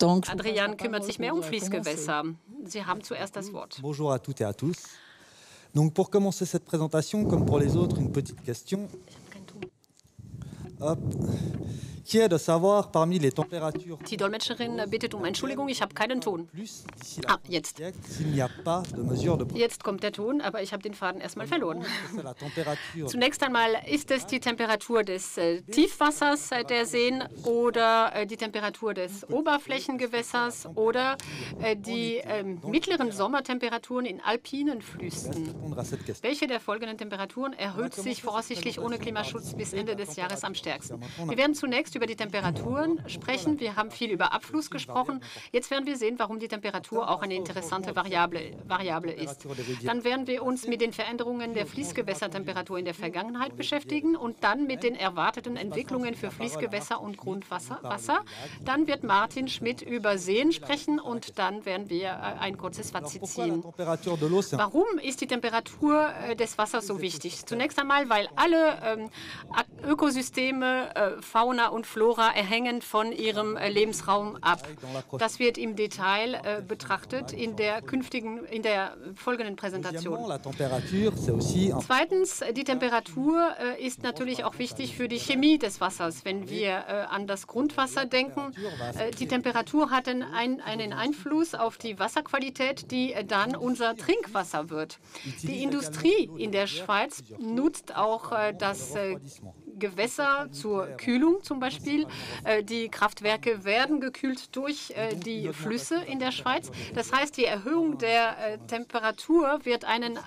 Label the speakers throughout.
Speaker 1: Adrian kümmert sich mehr um Fließgewässer. Sie haben zuerst das Wort.
Speaker 2: Bonjour à toutes et à tous. Donc pour commencer cette présentation, comme pour les autres, une petite question. Hop.
Speaker 1: Die Dolmetscherin bittet um Entschuldigung, ich habe keinen Ton. Ah, jetzt. Jetzt kommt der Ton, aber ich habe den Faden erstmal verloren. Zunächst einmal ist es die Temperatur des äh, Tiefwassers äh, der Seen oder äh, die Temperatur des Oberflächengewässers oder äh, die ähm, mittleren Sommertemperaturen in alpinen Flüssen. Welche der folgenden Temperaturen erhöht sich voraussichtlich ohne Klimaschutz bis Ende des Jahres am stärksten? Wir werden zunächst über die Temperaturen sprechen. Wir haben viel über Abfluss gesprochen. Jetzt werden wir sehen, warum die Temperatur auch eine interessante Variable, Variable ist. Dann werden wir uns mit den Veränderungen der Fließgewässertemperatur in der Vergangenheit beschäftigen und dann mit den erwarteten Entwicklungen für Fließgewässer und Grundwasser. Wasser. Dann wird Martin Schmidt über Seen sprechen und dann werden wir äh, ein kurzes Fazit ziehen. Warum ist die Temperatur äh, des Wassers so wichtig? Zunächst einmal, weil alle ähm, Ökosysteme, äh, Fauna und Flora erhängen von ihrem äh, Lebensraum ab. Das wird im Detail äh, betrachtet in der künftigen, in der folgenden Präsentation. Zweitens, äh, die Temperatur äh, ist natürlich auch wichtig für die Chemie des Wassers. Wenn wir äh, an das Grundwasser denken, äh, die Temperatur hat einen, ein- einen Einfluss auf die Wasserqualität, die dann unser Trinkwasser wird. Die Industrie in der Schweiz nutzt auch das Gewässer zur Kühlung zum Beispiel. Äh, Die Kraftwerke werden gekühlt durch äh, die Flüsse in der Schweiz. Das heißt, die Erhöhung der äh, Temperatur wird einen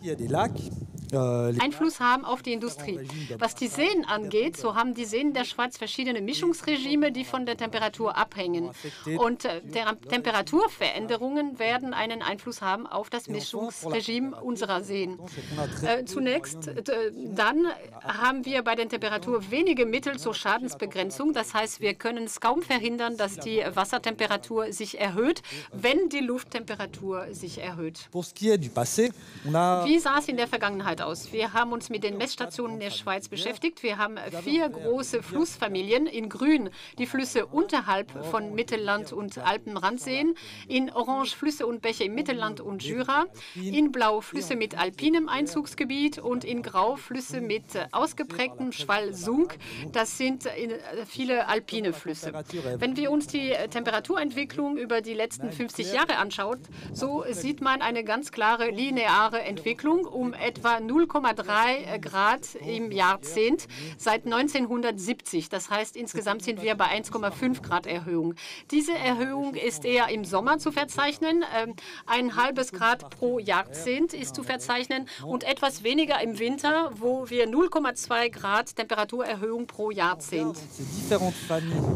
Speaker 2: les
Speaker 1: Einfluss haben auf die Industrie. Was die Seen angeht, so haben die Seen der Schweiz verschiedene Mischungsregime, die von der Temperatur abhängen. Und äh, der Temperaturveränderungen werden einen Einfluss haben auf das Mischungsregime unserer Seen. Äh, zunächst, äh, dann haben wir bei der Temperatur wenige Mittel zur Schadensbegrenzung. Das heißt, wir können es kaum verhindern, dass die Wassertemperatur sich erhöht, wenn die Lufttemperatur sich erhöht. Wie sah es in der Vergangenheit aus? Wir haben uns mit den Messstationen der Schweiz beschäftigt. Wir haben vier große Flussfamilien. In Grün die Flüsse unterhalb von Mittelland und Alpenrandseen. In Orange Flüsse und Bäche im Mittelland und Jura. In Blau Flüsse mit alpinem Einzugsgebiet und in Grau Flüsse mit ausgeprägtem Schwall-Sunk. Das sind äh, viele alpine Flüsse. Wenn wir uns die Temperaturentwicklung über die letzten 50 Jahre anschauen, so sieht man eine ganz klare lineare Entwicklung um etwa 0,3 Grad im Jahrzehnt seit 1970. Das heißt, insgesamt sind wir bei 1,5 Grad Erhöhung. Diese Erhöhung ist eher im Sommer zu verzeichnen. Ähm, Ein halbes Grad pro Jahrzehnt ist zu verzeichnen und etwas weniger im Winter, wo wir 0,2 Grad Temperaturerhöhung pro Jahrzehnt.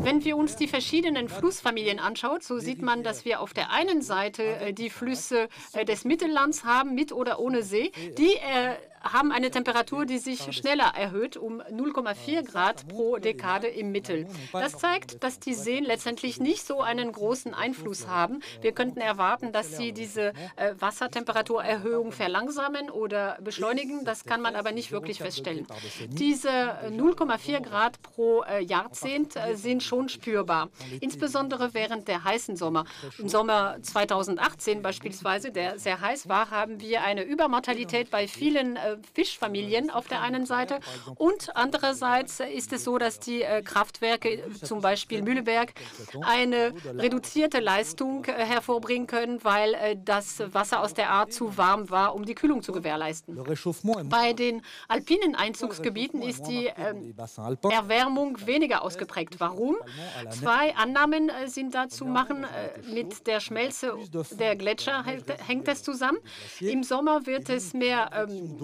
Speaker 1: Wenn wir uns die verschiedenen Flussfamilien anschauen, so sieht man, dass wir auf der einen Seite äh, die Flüsse äh, des Mittellands haben, mit oder ohne See. Die äh, haben eine Temperatur, die sich schneller erhöht, um 0,4 Grad pro Dekade im Mittel. Das zeigt, dass die Seen letztendlich nicht so einen großen Einfluss haben. Wir könnten erwarten, dass sie diese äh, Wassertemperaturerhöhung verlangsamen oder beschleunigen. Das kann man aber nicht wirklich feststellen. Diese äh, 0,4 Grad pro äh, Jahrzehnt äh, sind schon spürbar, insbesondere während der heißen Sommer. Im Sommer 2018 beispielsweise, der sehr heiß war, haben wir eine Übermortalität bei vielen äh, Fischfamilien auf der einen Seite und andererseits ist es so, dass die äh, Kraftwerke, zum Beispiel Mühleberg, eine reduzierte Leistung äh, hervorbringen können, weil äh, das Wasser aus der Art zu warm war, um die Kühlung zu gewährleisten. Bei den alpinen Einzugsgebieten ist die ähm, Erwärmung weniger ausgeprägt. Warum? Zwei Annahmen äh, sind da zu machen. Äh, mit der Schmelze der Gletscher hängt es zusammen. Im Sommer wird es mehr ähm,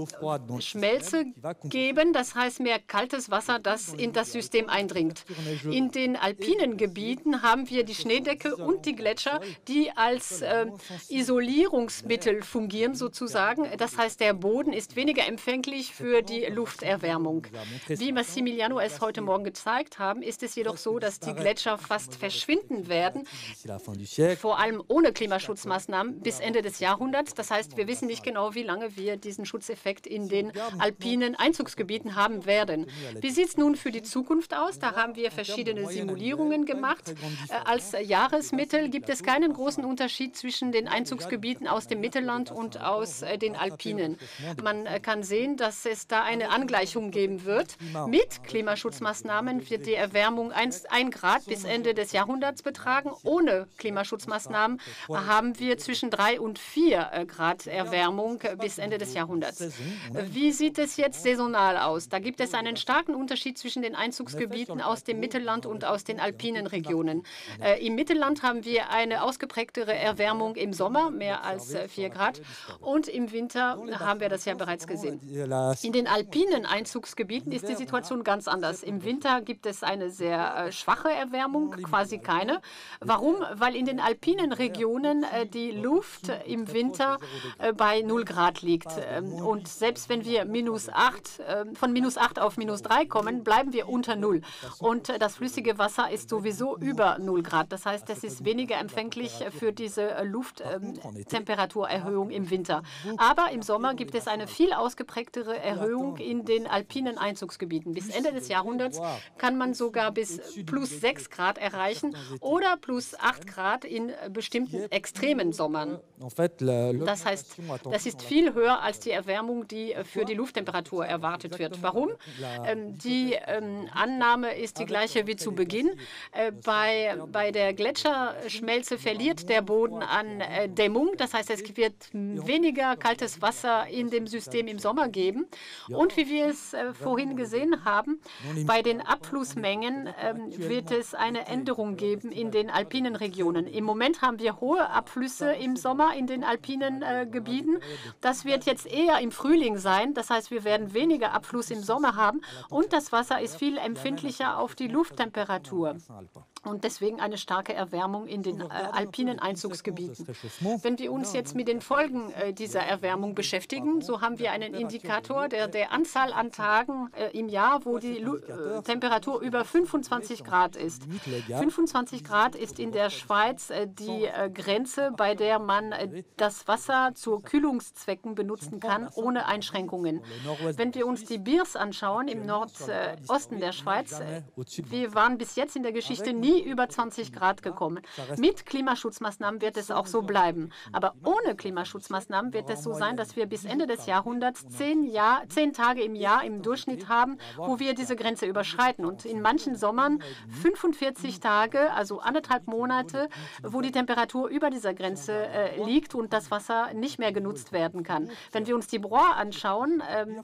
Speaker 1: Schmelze geben, das heißt mehr kaltes Wasser, das in das System eindringt. In den alpinen Gebieten haben wir die Schneedecke und die Gletscher, die als äh, Isolierungsmittel fungieren sozusagen. Das heißt, der Boden ist weniger empfänglich für die Lufterwärmung. Wie Massimiliano es heute Morgen gezeigt haben, ist es jedoch so, dass die Gletscher fast verschwinden werden, vor allem ohne Klimaschutzmaßnahmen bis Ende des Jahrhunderts. Das heißt, wir wissen nicht genau, wie lange wir diesen Schutzeffekt Effekt in den alpinen Einzugsgebieten haben werden. Wie sieht es nun für die Zukunft aus? Da haben wir verschiedene Simulierungen gemacht. Äh, als Jahresmittel gibt es keinen großen Unterschied zwischen den Einzugsgebieten aus dem Mittelland und aus äh, den Alpinen. Man äh, kann sehen, dass es da eine Angleichung geben wird. Mit Klimaschutzmaßnahmen wird die Erwärmung 1, 1 Grad bis Ende des Jahrhunderts betragen. Ohne Klimaschutzmaßnahmen haben wir zwischen 3 und 4 Grad Erwärmung bis Ende des Jahrhunderts. Wie sieht es jetzt saisonal aus? Da gibt es einen starken Unterschied zwischen den Einzugsgebieten aus dem Mittelland und aus den alpinen Regionen. Äh, Im Mittelland haben wir eine ausgeprägtere Erwärmung im Sommer, mehr als äh, 4 Grad, und im Winter haben wir das ja bereits gesehen. In den alpinen Einzugsgebieten ist die Situation ganz anders. Im Winter gibt es eine sehr äh, schwache Erwärmung, quasi keine. Warum? Weil in den alpinen Regionen äh, die Luft im Winter äh, bei 0 Grad liegt. Ähm, und selbst wenn wir minus 8, ähm, von minus 8 auf minus 3 kommen, bleiben wir unter 0. Und äh, das flüssige Wasser ist sowieso über 0 Grad. Das heißt, es ist weniger empfänglich für diese äh, Lufttemperaturerhöhung im Winter. Aber im Sommer gibt es eine viel ausgeprägtere Erhöhung in den alpinen Einzugsgebieten. Bis Ende des Jahrhunderts kann man sogar bis plus 6 Grad erreichen oder plus 8 Grad in bestimmten extremen Sommern. Das heißt, das ist viel höher als die Erwärmung, die äh, für die Lufttemperatur erwartet wird. Warum? Ähm, die ähm, Annahme ist die gleiche wie zu Beginn. Äh, bei, bei der Gletscherschmelze verliert der Boden an äh, Dämmung. Das heißt, es wird weniger kaltes Wasser in dem System im Sommer geben. Und wie wir es äh, vorhin gesehen haben, bei den Abflussmengen ähm, wird es eine Änderung geben in den alpinen Regionen. Im Moment haben wir hohe Abflüsse im Sommer in den alpinen äh, Gebieten. Das wird jetzt eher im Frühling sein. Das heißt, wir werden weniger Abfluss im Sommer haben und das Wasser ist viel empfindlicher auf die Lufttemperatur und deswegen eine starke Erwärmung in den äh, alpinen Einzugsgebieten. Wenn wir uns jetzt mit den Folgen äh, dieser Erwärmung beschäftigen, so haben wir einen Indikator der, der Anzahl an Tagen äh, im Jahr, wo die Lu äh, Temperatur über 25 Grad ist. 25 Grad ist in der Schweiz äh, die äh, Grenze, bei der man das Wasser zu Kühlungszwecken benutzen kann, ohne Einschränkungen. Wenn wir uns die Biers anschauen im Nordosten der Schweiz, wir waren bis jetzt in der Geschichte nie nie über 20 Grad gekommen. Mit Klimaschutzmaßnahmen wird es auch so bleiben. Aber ohne Klimaschutzmaßnahmen wird es so sein, dass wir bis Ende des Jahrhunderts zehn, Jahr, zehn Tage im Jahr im Durchschnitt haben, wo wir diese Grenze überschreiten. Und in manchen Sommern 45 Tage, also anderthalb Monate, wo die Temperatur über dieser Grenze äh, liegt und das Wasser nicht mehr genutzt werden kann. Wenn wir uns die Broye anschauen, ähm,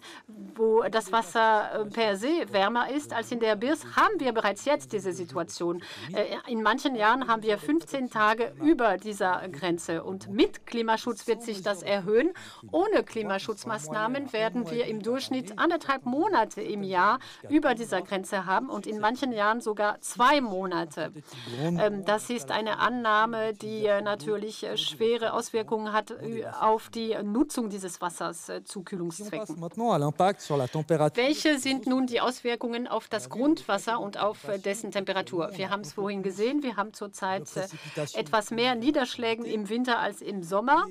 Speaker 1: wo das Wasser äh, per se wärmer ist als in der Birs, haben wir bereits jetzt diese Situation. Äh, in manchen Jahren haben wir 15 Tage über dieser Grenze. Und mit Klimaschutz wird sich das erhöhen. Ohne Klimaschutzmaßnahmen werden wir im Durchschnitt anderthalb Monate im Jahr über dieser Grenze haben und in manchen Jahren sogar zwei Monate. Ähm, das ist eine Annahme, die äh, natürlich äh, schwere Auswirkungen hat auf die Nutzung dieses Wassers zu Kühlungszwecken. Welche sind nun die Auswirkungen auf das Grundwasser und auf dessen Temperatur? Wir haben es vorhin gesehen. Wir haben zurzeit äh, etwas mehr Niederschläge im Winter als im Sommer.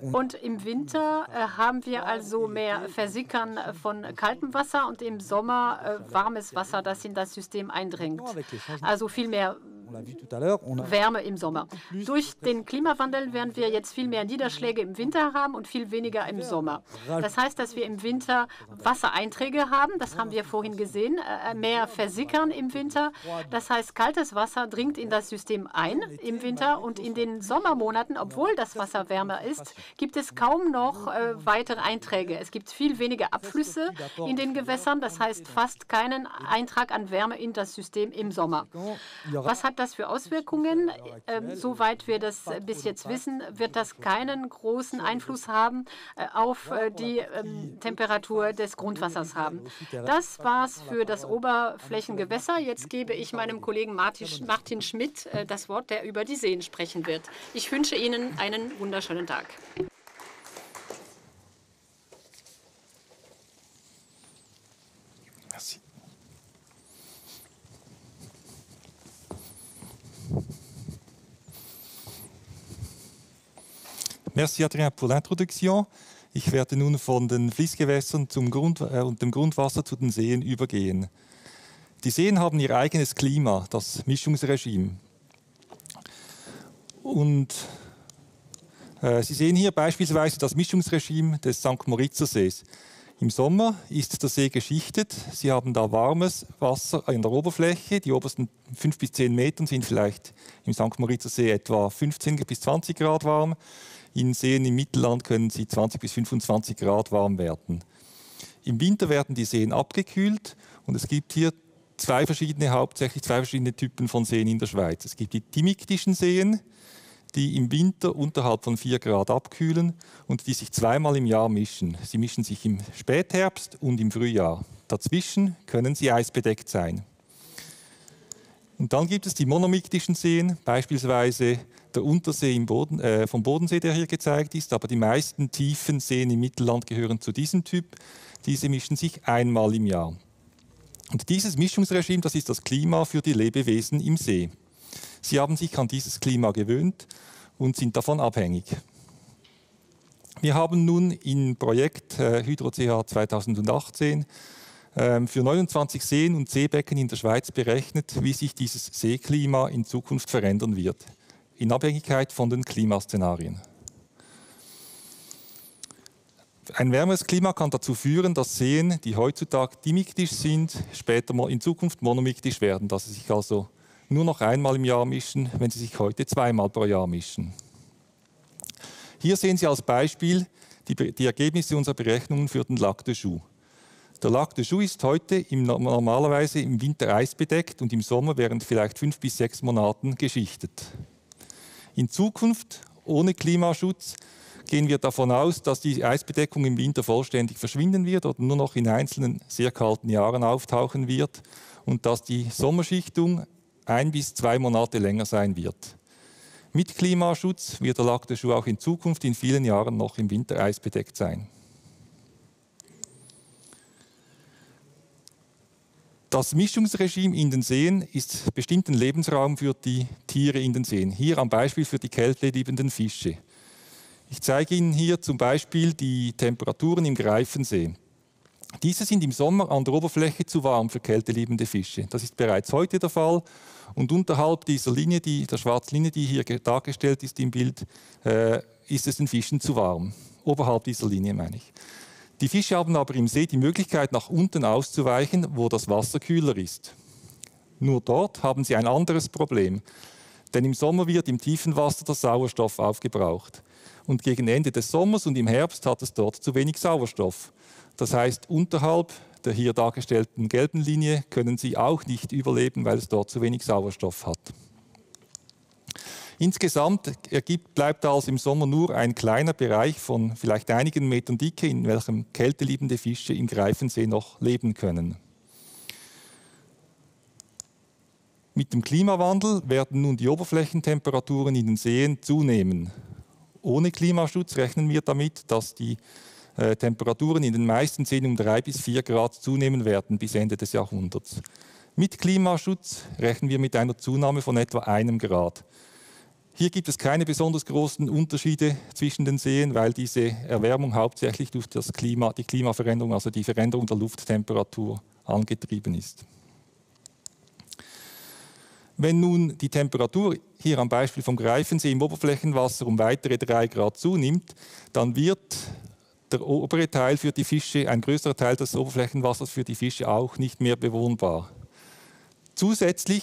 Speaker 1: Und im Winter äh, haben wir also mehr Versickern von kaltem Wasser und im Sommer äh, warmes Wasser, das in das System eindringt. Also viel mehr Wärme im Sommer. Durch den Klimawandel werden wir jetzt viel mehr Niederschläge im Winter haben und viel weniger im Sommer. Das heißt, dass wir im Winter Wassereinträge haben, das haben wir vorhin gesehen, äh, mehr versickern im Winter. Das heißt, kaltes Wasser dringt in das System ein im Winter und in den Sommermonaten, obwohl das Wasser wärmer ist, gibt es kaum noch äh, weitere Einträge. Es gibt viel weniger Abflüsse in den Gewässern, das heißt fast keinen Eintrag an Wärme in das System im Sommer. Was hat das für Auswirkungen? Ähm, soweit wir das bis jetzt wissen, wird das keinen großen Einfluss haben äh, auf äh, die ähm, Temperatur des Grundwassers haben. Das war es für das Oberflächengewässer. Jetzt gebe ich meinem Kollegen Martin Schmidt äh, das Wort, der über die Seen sprechen wird. Ich wünsche Ihnen einen wunderschönen Tag.
Speaker 3: Merci Adrien pour l'introduction. Ich werde nun von den Fließgewässern Grund, äh, und dem Grundwasser zu den Seen übergehen. Die Seen haben ihr eigenes Klima, das Mischungsregime. Und äh, Sie sehen hier beispielsweise das Mischungsregime des St. Moritzer Sees. Im Sommer ist der See geschichtet. Sie haben da warmes Wasser an der Oberfläche. Die obersten 5 bis 10 Meter sind vielleicht im St. Moritzer See etwa 15 bis 20 Grad warm. In Seen im Mittelland können sie 20 bis 25 Grad warm werden. Im Winter werden die Seen abgekühlt und es gibt hier zwei verschiedene, hauptsächlich zwei verschiedene Typen von Seen in der Schweiz. Es gibt die dimiktischen Seen, die im Winter unterhalb von 4 Grad abkühlen und die sich zweimal im Jahr mischen. Sie mischen sich im Spätherbst und im Frühjahr. Dazwischen können sie eisbedeckt sein. Und dann gibt es die monomiktischen Seen, beispielsweise der Untersee Boden, äh, vom Bodensee, der hier gezeigt ist, aber die meisten tiefen Seen im Mittelland gehören zu diesem Typ. Diese mischen sich einmal im Jahr. Und dieses Mischungsregime, das ist das Klima für die Lebewesen im See. Sie haben sich an dieses Klima gewöhnt und sind davon abhängig. Wir haben nun im Projekt äh, HydroCH 2018 äh, für 29 Seen und Seebecken in der Schweiz berechnet, wie sich dieses Seeklima in Zukunft verändern wird, in Abhängigkeit von den Klimaszenarien. Ein wärmeres Klima kann dazu führen, dass Seen, die heutzutage dimiktisch sind, später in Zukunft monomiktisch werden, dass sie sich also nur noch einmal im Jahr mischen, wenn sie sich heute zweimal pro Jahr mischen. Hier sehen Sie als Beispiel die, die Ergebnisse unserer Berechnungen für den Lac de Joux. Der Lac de Joux ist heute im, normalerweise im Winter eisbedeckt und im Sommer während vielleicht fünf bis sechs Monaten geschichtet. In Zukunft, ohne Klimaschutz, gehen wir davon aus, dass die Eisbedeckung im Winter vollständig verschwinden wird oder nur noch in einzelnen sehr kalten Jahren auftauchen wird und dass die Sommerschichtung ein bis zwei Monate länger sein wird. Mit Klimaschutz wird der Lac de Joux auch in Zukunft in vielen Jahren noch im Winter eisbedeckt sein. Das Mischungsregime in den Seen ist bestimmten Lebensraum für die Tiere in den Seen. Hier am Beispiel für die kälteliebenden Fische. Ich zeige Ihnen hier zum Beispiel die Temperaturen im Greifensee. Diese sind im Sommer an der Oberfläche zu warm für kälteliebende Fische. Das ist bereits heute der Fall. Und unterhalb dieser Linie, die, der schwarzen Linie, die hier dargestellt ist im Bild, äh, ist es den Fischen zu warm. Oberhalb dieser Linie meine ich. Die Fische haben aber im See die Möglichkeit, nach unten auszuweichen, wo das Wasser kühler ist. Nur dort haben sie ein anderes Problem. Denn im Sommer wird im tiefen Wasser der Sauerstoff aufgebraucht. Und gegen Ende des Sommers und im Herbst hat es dort zu wenig Sauerstoff. Das heißt, unterhalb der hier dargestellten gelben Linie können sie auch nicht überleben, weil es dort zu wenig Sauerstoff hat. Insgesamt ergibt, bleibt also im Sommer nur ein kleiner Bereich von vielleicht einigen Metern Dicke, in welchem kälteliebende Fische im Greifensee noch leben können. Mit dem Klimawandel werden nun die Oberflächentemperaturen in den Seen zunehmen. Ohne Klimaschutz rechnen wir damit, dass die äh, Temperaturen in den meisten Seen um drei bis vier Grad zunehmen werden bis Ende des Jahrhunderts. Mit Klimaschutz rechnen wir mit einer Zunahme von etwa einem Grad. Hier gibt es keine besonders großen Unterschiede zwischen den Seen, weil diese Erwärmung hauptsächlich durch das Klima, die Klimaveränderung, also die Veränderung der Lufttemperatur, angetrieben ist. Wenn nun die Temperatur hier am Beispiel vom Greifensee im Oberflächenwasser um weitere drei Grad zunimmt, dann wird der obere Teil für die Fische, ein größerer Teil des Oberflächenwassers für die Fische auch nicht mehr bewohnbar. Zusätzlich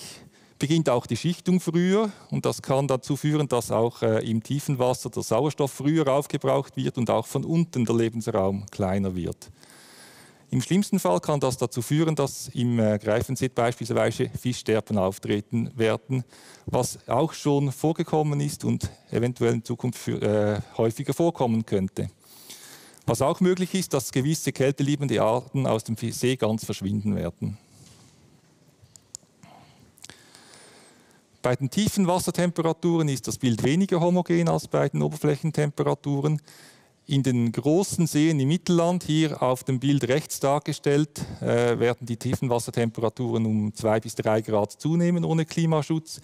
Speaker 3: beginnt auch die Schichtung früher und das kann dazu führen, dass auch äh, im tiefen Wasser der Sauerstoff früher aufgebraucht wird und auch von unten der Lebensraum kleiner wird. Im schlimmsten Fall kann das dazu führen, dass im äh, Greifensee beispielsweise Fischsterben auftreten werden, was auch schon vorgekommen ist und eventuell in Zukunft für, äh, häufiger vorkommen könnte. Was auch möglich ist, dass gewisse kälteliebende Arten aus dem See ganz verschwinden werden. Bei den tiefen Wassertemperaturen ist das Bild weniger homogen als bei den Oberflächentemperaturen. In den großen Seen im Mittelland, hier auf dem Bild rechts dargestellt, äh, werden die tiefen Wassertemperaturen um zwei bis drei Grad zunehmen ohne Klimaschutz.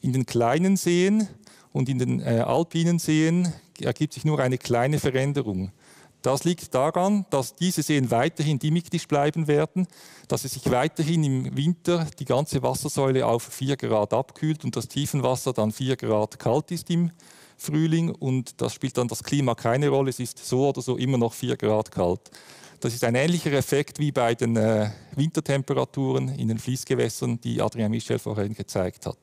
Speaker 3: In den kleinen Seen und in den äh, alpinen Seen ergibt sich nur eine kleine Veränderung. Das liegt daran, dass diese Seen weiterhin dimmigdisch bleiben werden, dass es sich weiterhin im Winter die ganze Wassersäule auf 4 Grad abkühlt und das Tiefenwasser dann 4 Grad kalt ist im Frühling und das spielt dann das Klima keine Rolle. Es ist so oder so immer noch 4 Grad kalt. Das ist ein ähnlicher Effekt wie bei den äh, Wintertemperaturen in den Fließgewässern, die Adrien Michel vorhin gezeigt hat.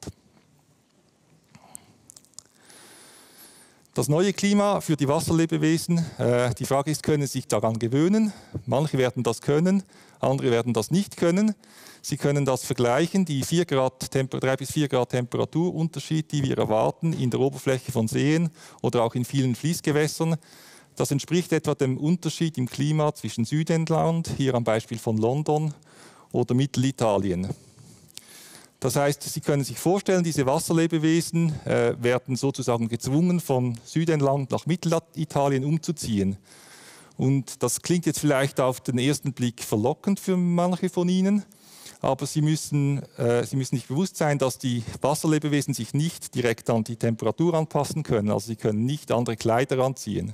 Speaker 3: Das neue Klima für die Wasserlebewesen, äh, die Frage ist, können sie sich daran gewöhnen? Manche werden das können, andere werden das nicht können. Sie können das vergleichen, die 4 Grad, 3 bis 4 Grad Temperaturunterschied, die wir erwarten in der Oberfläche von Seen oder auch in vielen Fließgewässern. Das entspricht etwa dem Unterschied im Klima zwischen Südengland, hier am Beispiel von London, oder Mittelitalien. Das heißt, Sie können sich vorstellen, diese Wasserlebewesen äh, werden sozusagen gezwungen, von Südengland nach Mittelitalien umzuziehen. Und das klingt jetzt vielleicht auf den ersten Blick verlockend für manche von Ihnen, aber Sie müssen, äh, Sie müssen sich bewusst sein, dass die Wasserlebewesen sich nicht direkt an die Temperatur anpassen können. Also sie können nicht andere Kleider anziehen.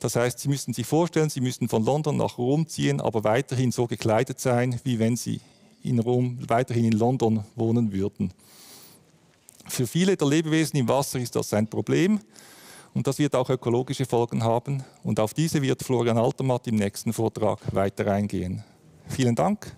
Speaker 3: Das heißt, Sie müssen sich vorstellen, Sie müssen von London nach Rom ziehen, aber weiterhin so gekleidet sein, wie wenn Sie in Rom weiterhin in London wohnen würden. Für viele der Lebewesen im Wasser ist das ein Problem und das wird auch ökologische Folgen haben. Und auf diese wird Florian Altermatt im nächsten Vortrag weiter eingehen. Vielen Dank.